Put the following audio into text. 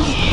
Yeah.